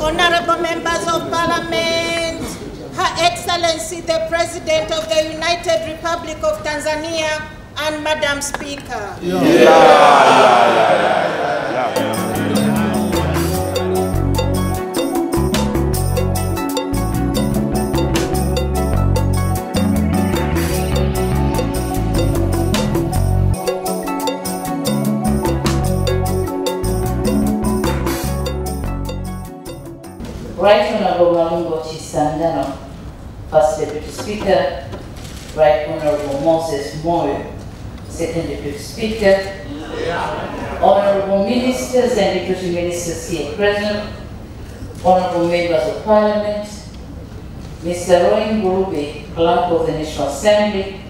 Honorable members of parliament, Her Excellency the President of the United Republic of Tanzania and Madam Speaker. Yeah, yeah, Honorable Malungo Chisangano, First Deputy Speaker, Right Honorable Moses Moyo, Second Deputy Speaker, Honorable Ministers and Deputy Ministers here present, Honorable Members of Parliament, Mr. Roy Ngulube, Clerk of the National Assembly,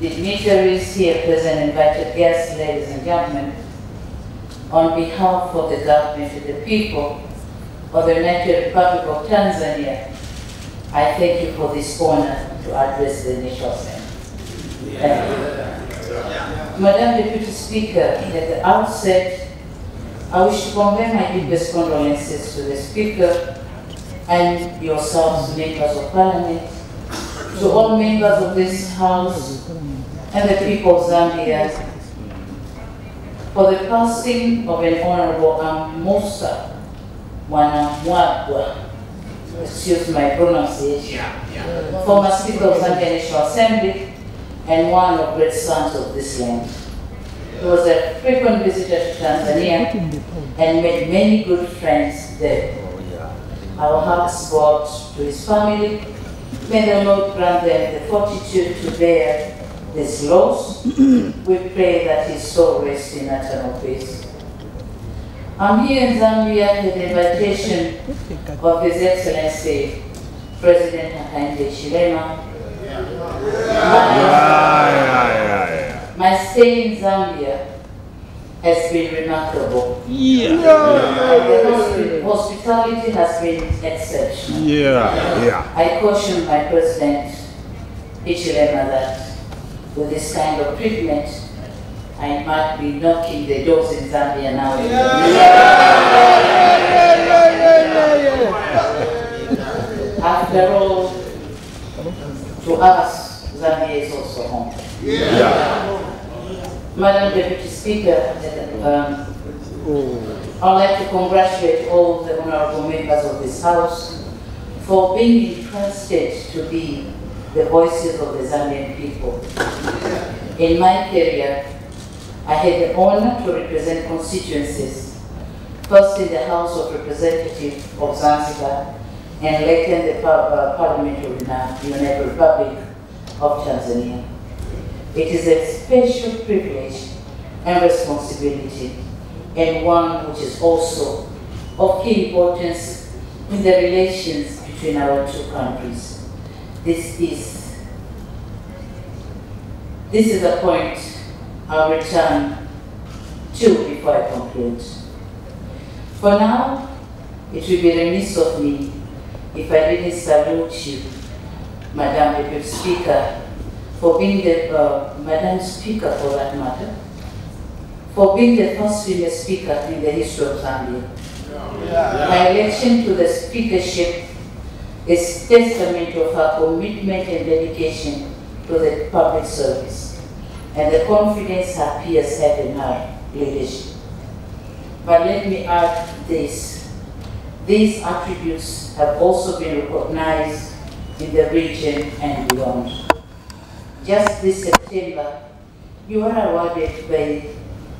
dignitaries here present, invited guests, ladies and gentlemen, on behalf of the government and the people of the United Republic of Tanzania, I thank you for this honor to address the National Assembly. You. Madam Deputy Speaker, at the outset, I wish to convey my deepest condolences to the Speaker and yourselves, members of Parliament, to all members of this House and the people of Zambia for the passing of an Honorable Amusa Mwanamwagwa, excuse my pronunciation, mm. former Speaker of Zambia National Assembly and one of great sons of this land. He was a frequent visitor to Tanzania and made many good friends there. Our hearts go out to his family. May the Lord grant them the fortitude to bear this loss. we pray that his soul rest in eternal peace. I'm here in Zambia with the invitation of His Excellency President Hakainde Hichilema. My, my stay in Zambia has been remarkable. yeah. Hospi- hospitality has been exceptional. Yeah, yeah. I caution my President Hichilema that with this kind of treatment, I might be knocking the doors in Zambia now. After all, to us, Zambia is also home. Yeah. Madam Deputy Speaker, um, I'd like to congratulate all the honorable members of this House for being entrusted to be the voices of the Zambian people. In my career, I had the honor to represent constituencies, first in the House of Representatives of Zanzibar, and later in the par- uh, Parliament of the United Republic of Tanzania. It is a special privilege and responsibility, and one which is also of key importance in the relations between our two countries. This is, this is a point I'll return to before I conclude. For now, it will be remiss of me if I didn't salute you, Madam Deputy Speaker, for being the, uh, Madam Speaker for that matter, for being the first female speaker in the history of Zambia. My election to the speakership is testament of her commitment and dedication to the public service and the confidence her peers have in her leadership. But let me add this. These attributes have also been recognized in the region and beyond. Just this September, you were awarded by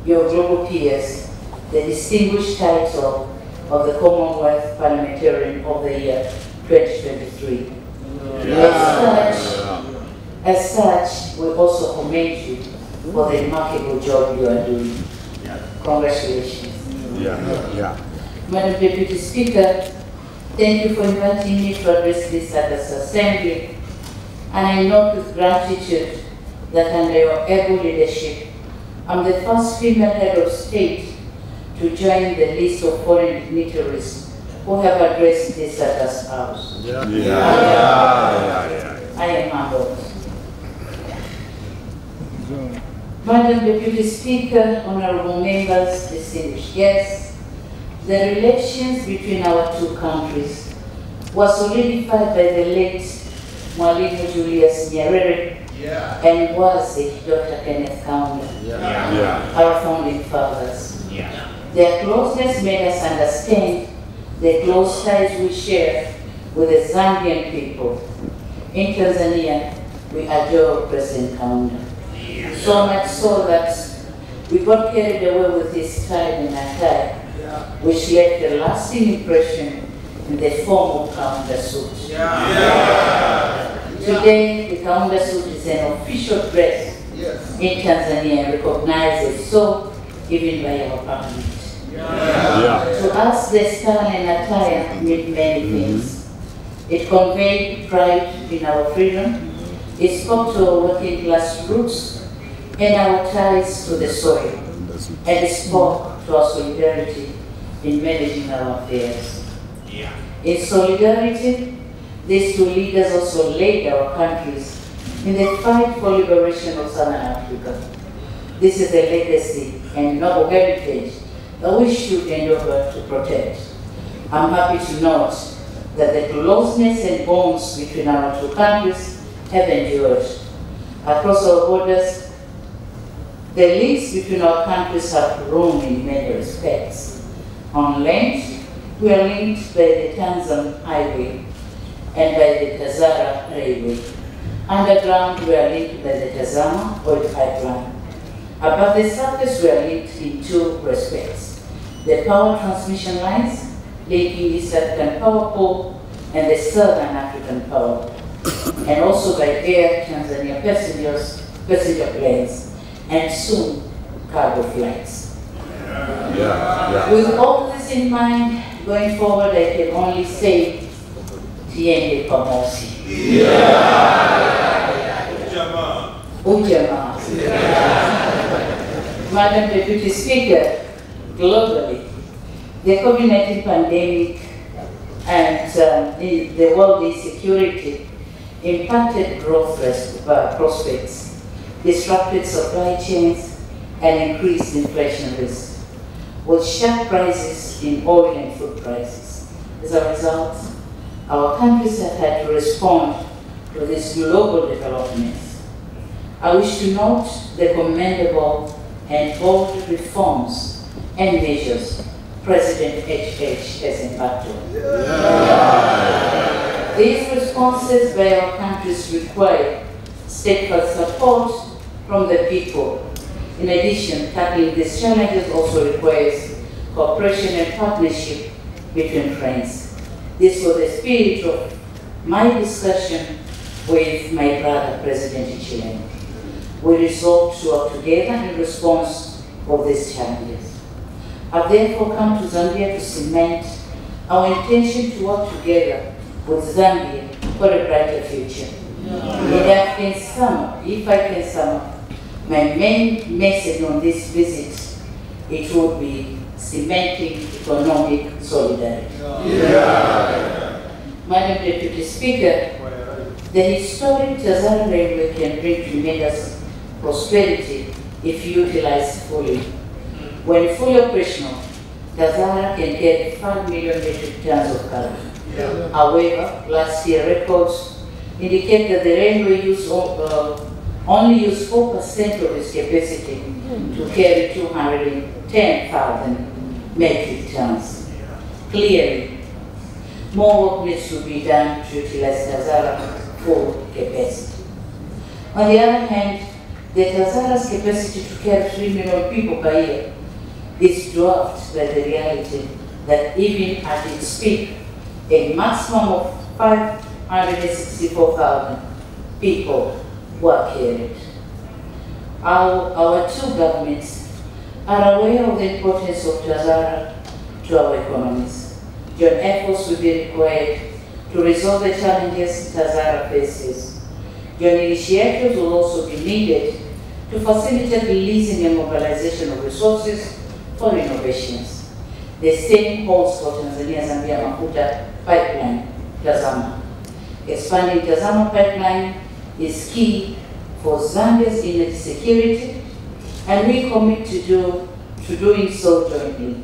your global peers the distinguished title of the Commonwealth Parliamentarian of the Year 2023. As such, as such, we also commend for the remarkable job you are doing. Congratulations. Yeah, yeah. Madam Deputy Speaker, thank you for inviting me to address this August Assembly. And I note with gratitude that under your able leadership, I'm the first female head of state to join the list of foreign dignitaries who have addressed this August House. Yeah, yeah, yeah, yeah. I am humbled. Madam Deputy Speaker, honorable members, distinguished guests, The relations between our two countries were solidified by the late Mwalimu Julius Nyerere and Wazi Dr. Kenneth Kaunda, Yeah. our founding fathers. Their closeness made us understand the close ties we share with the Zambian people. In Tanzania, we adore President Kaunda. So much so that we got carried away with his tie and attire, which left a lasting impression in the form of Kaunda suit. Today, the Kaunda suit is an official dress in Tanzania and recognized as so even by our parliament. Yeah. To us, the style and attire meant many mm-hmm. things. It conveyed pride in our freedom, it spoke to our working class roots and our ties to the soil, and spoke to our solidarity in managing our affairs. In solidarity, these two leaders also led our countries in the fight for liberation of Southern Africa. This is a legacy and noble heritage that we should endeavor to protect. I'm happy to note that the closeness and bonds between our two countries have endured. Across our borders, the links between our countries have grown in many respects. On land, we are linked by the Tanzam Highway and by the Tazara Railway. Underground, we are linked by the Tazama oil pipeline. Above the surface, we are linked in two respects. The power transmission lines linking East African Power Pool and the Southern African Power And also by air Tanzania passengers, passenger planes, and soon cargo flights. Yeah. Yeah. With all this in mind, going forward, I can only say, tiende pamoja. Ujamaa. Madam Deputy Speaker, globally, the COVID-19 pandemic and um, the, the world insecurity impacted growth uh, prospects, disrupted supply chains, and increased inflation risk, with sharp rises in oil and food prices. As a result, our countries have had to respond to these global developments. I wish to note the commendable and bold reforms and measures President HH has impacted. These responses by our countries require steadfast support from the people. In addition, tackling these challenges also requires cooperation and partnership between friends. This was the spirit of my discussion with my brother, President Chileni. We resolved to work together in response of these challenges. I've therefore come to Zambia to cement our intention to work together with Zambia for a brighter future. And I can sum up, if I can sum up, my main message on this visit, it would be cementing economic solidarity. Madam Deputy Speaker, the historic Tazara Railway can bring tremendous prosperity if utilized fully. When fully operational, Tazara can get 5 million metric tons of cargo. However, last year records indicate that the railway used, uh, only used 4% of its capacity to carry 210,000 metric tons. Clearly, more work needs to be done to utilize Tazara full capacity. On the other hand, the Tazara's capacity to carry 3 million people per year is dwarfed by the reality that even at its peak, a maximum of 564,000 people were carried. Our, our two governments are aware of the importance of Tazara to our economies. Joint efforts will be required to resolve the challenges Tazara faces. Joint initiatives will also be needed to facilitate the leasing and mobilization of resources for innovations. The same holds for Tanzania Zambia Mafuta pipeline, Tazama. Expanding Tazama pipeline is key for Zambia's energy security, and we commit to do to doing so jointly.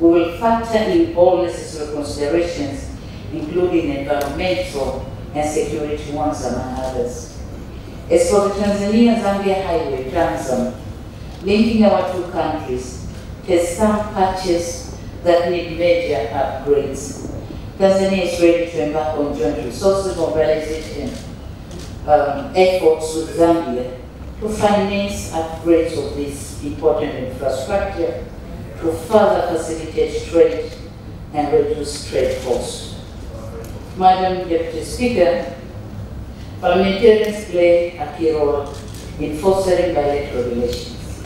We will factor in all necessary considerations, including environmental and security ones, among others. As for the Tanzania-Zambia Highway, TANZAM, linking our two countries, has some patches that need major upgrades. Tanzania is ready to embark on joint resources mobilization um, efforts Zambia to finance upgrades of this important infrastructure to further facilitate trade and reduce trade costs. Madam Deputy Speaker, parliamentarians play a key role in fostering bilateral relations.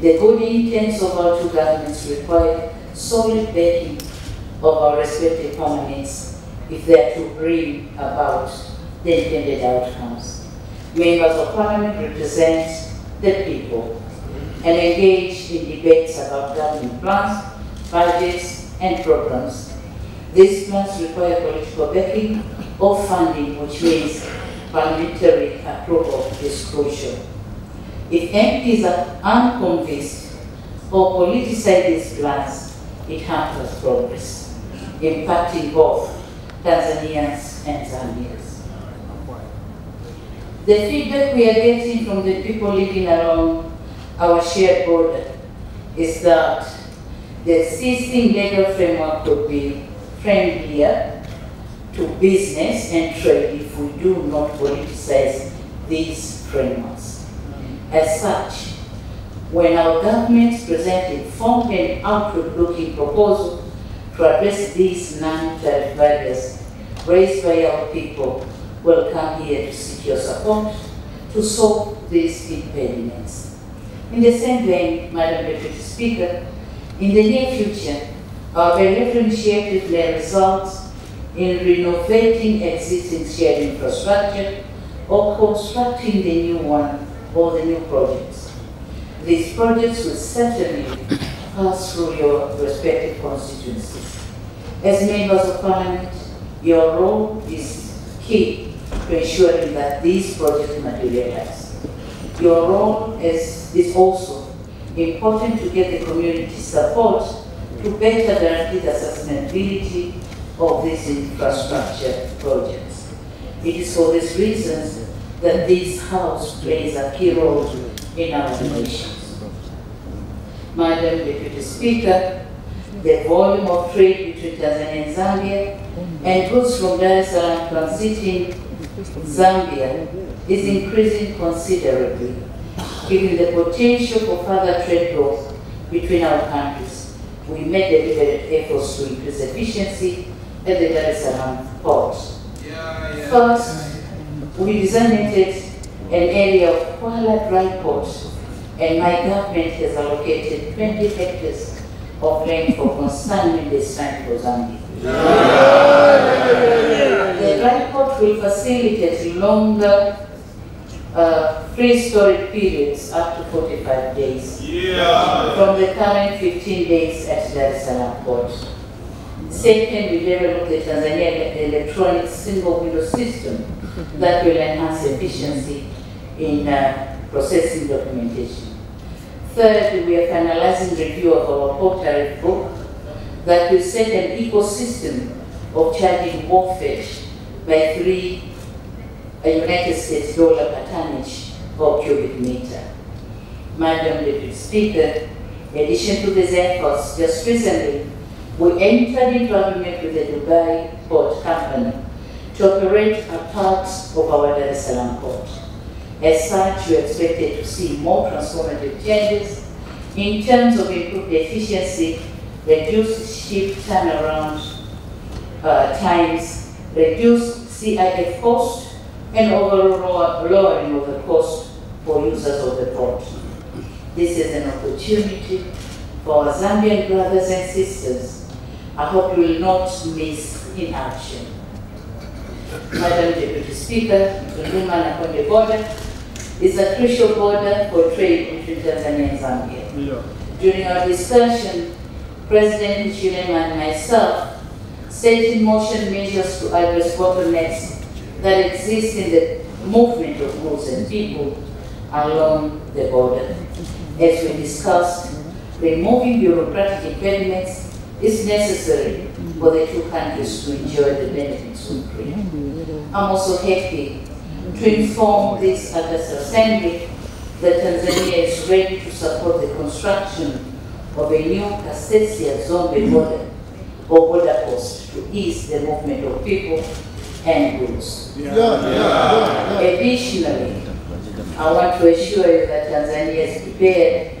The good intents of our two governments require solid backing of our respective parliaments if they are to bring about intended outcomes. Members of parliament represent the people and engage in debates about government plans, budgets, and programs. These plans require political backing or funding, which means parliamentary approval is crucial. If MPs are unconvinced or politicize these plans, it hampers progress, impacting both Tanzanians and Zambians. The feedback we are getting from the people living along our shared border is that the existing legal framework could be friendlier to business and trade if we do not politicize these frameworks. As such, when our governments present informed and outward-looking proposals to address these non-tariff barriers raised by our people, will come here to seek your support to solve these impediments. In the same vein, Madam Deputy Speaker, in the near future, our bilateral initiative may result in renovating existing shared infrastructure or constructing the new one or the new projects. These projects will certainly pass through your respective constituencies. As members of parliament, your role is key to ensuring that these projects materialize. Your role is, is also important to get the community support to better guarantee the sustainability of these infrastructure projects. It is for these reasons that this House plays a key role in our relations. Madam Deputy Speaker, the volume of trade between Tanzania and Zambia and goods from Dar Salaam transiting Zambia is increasing considerably, given the potential for further trade growth between our countries. We made deliberate efforts to increase efficiency at the Dar es Salaam port. First, we designated an area of Kwala Dry Port, and my government has allocated 20 hectares of land for consignment time for Zambia. The port will facilitate longer uh, free storage periods up to 45 days from the current 15 days at Dar es Salaam port. Second, we developed the Tanzania electronic single window system that will enhance efficiency in uh, processing documentation. Third, we are finalizing review of our port tariff book that will set an ecosystem of charging wharfage by three a United States dollar per tonnage per cubic meter. Madam Deputy Speaker, in addition to these efforts, just recently, we entered into agreement with the Dubai Port Company to operate a part of our Dar es Salaam port. As such, we expected to see more transformative changes in terms of improved efficiency, reduced ship turnaround uh, times, reduce CIF cost, and overall lowering of the cost for users of the port. This is an opportunity for our Zambian brothers and sisters. I hope you will not miss in action. Madam Deputy Speaker, Tunduma Nakonde border is a crucial border for trade between Tanzania and Zambia. During our discussion, President Chilema and myself set in motion measures to address bottlenecks that exist in the movement of goods and people along the border. As we discussed, removing bureaucratic impediments is necessary for the two countries to enjoy the benefits of trade. I'm also happy to inform this August Assembly that Tanzania is ready to support the construction of a new Kasesya Zombe border or border post to ease the movement of people and goods. Additionally, I want to assure you that Tanzania is prepared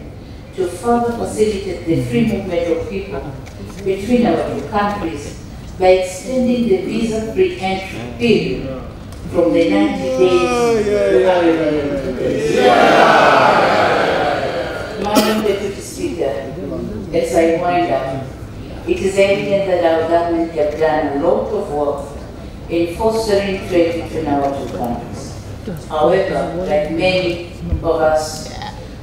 to further facilitate the free movement of people between our two countries by extending the visa-free entry period from the 90 days to 180 days. Madam Deputy Speaker, as I wind up, it is evident that our government have done a lot of work in fostering trade between our two countries. However, like many of us,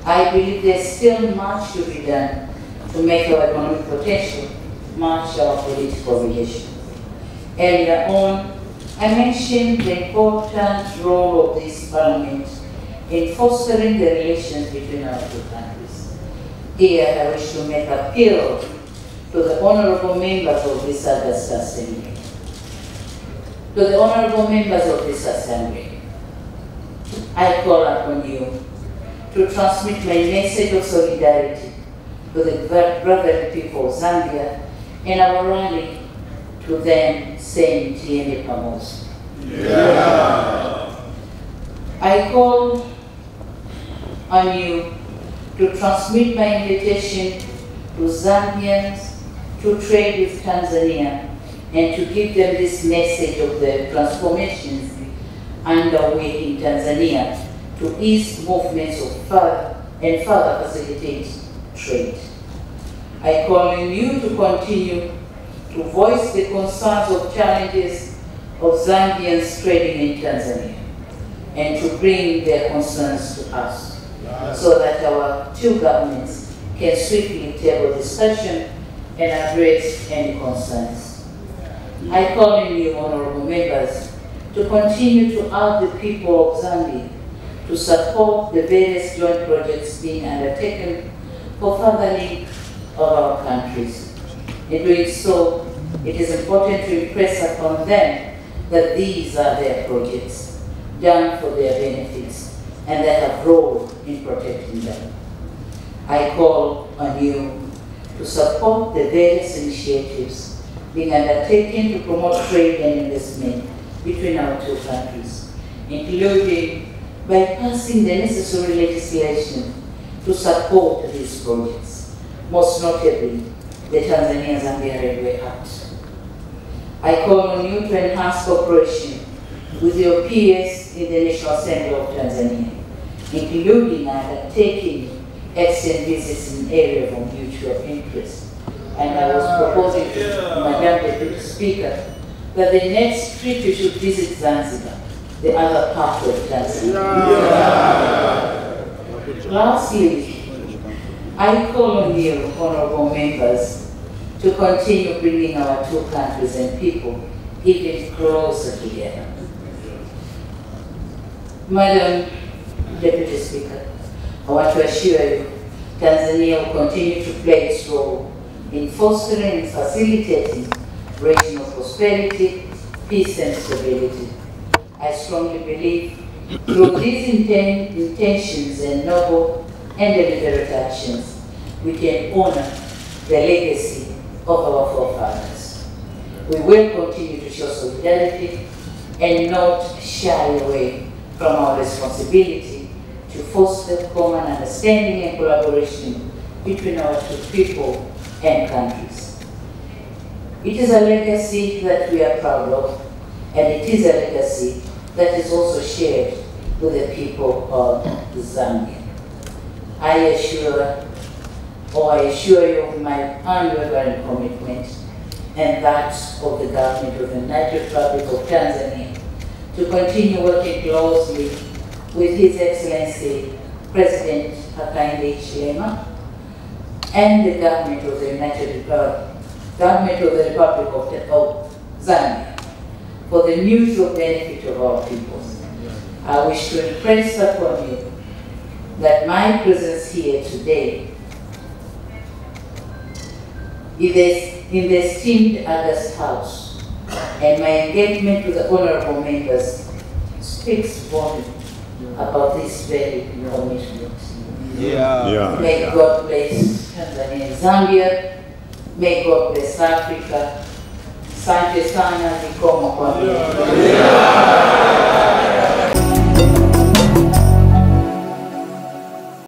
I believe there's still much to be done to make our economic potential match our political relations. Earlier on, I mentioned the important role of this parliament in fostering the relations between our two countries. Here, I wish to make appeal to the honorable members of this Assembly. To the honorable members of this Assembly, I call upon you to transmit my message of solidarity to the brotherly people of Zambia and our rally to them saying Tiende Pamoja. I call on you to transmit my invitation to Zambians to trade with Tanzania and to give them this message of the transformations underway in Tanzania to ease movements of further and further facilitate trade. I call on you to continue to voice the concerns of challenges of Zambians trading in Tanzania and to bring their concerns to us so that our two governments can swiftly table discussion and address any concerns. I call on you, honorable members, to continue to urge the people of Zambia to support the various joint projects being undertaken for furthering of our countries. In doing so, it is important to impress upon them that these are their projects, done for their benefits, and they have role in protecting them. I call on you to support the various initiatives being undertaken to promote trade and investment between our two countries, including by passing the necessary legislation to support these projects, most notably the Tanzania-Zambia Railway Act. I call on you to enhance cooperation with your peers in the National Assembly of Tanzania, including undertaking exchange visits in areas of mutual interest. And I was ah, proposing to Madam Deputy Speaker that the next trip you should visit Zanzibar, the other part of Tanzania. Lastly, I call on you, honorable members, to continue bringing our two countries and people even closer together. Madam Deputy Speaker, I want to assure you Tanzania will continue to play its role in fostering and facilitating regional prosperity, peace and stability. I strongly believe through these inten intentions and noble and deliberate actions, we can honor the legacy of our forefathers. We will continue to show solidarity and not shy away from our responsibility to foster common understanding and collaboration between our two people and countries. It is a legacy that we are proud of, and it is a legacy that is also shared with the people of Zambia. I assure or I assure you of my unwavering commitment and that of the government of the United Republic of Tanzania to continue working closely with His Excellency President Hakainde Hichilema and the government of the United Republic, government of the Republic of, the, of Zambia for the mutual benefit of our people. I wish to impress upon you that my presence here today in the esteemed August House, and my engagement with the honorable members speaks volume about this very information. Yeah. yeah. May God bless Tanzania Zambia. May God bless Africa. Asante sana, nikomo kwa yeah. yeah.